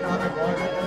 Don't